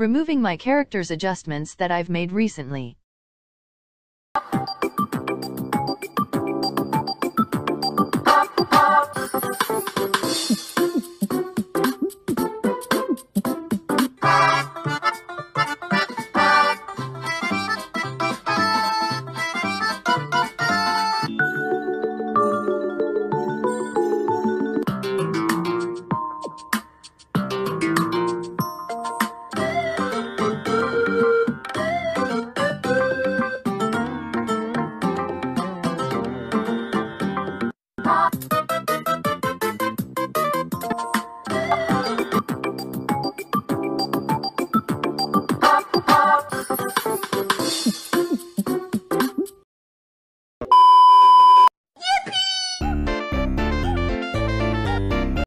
removing my character's adjustments that I've made recently.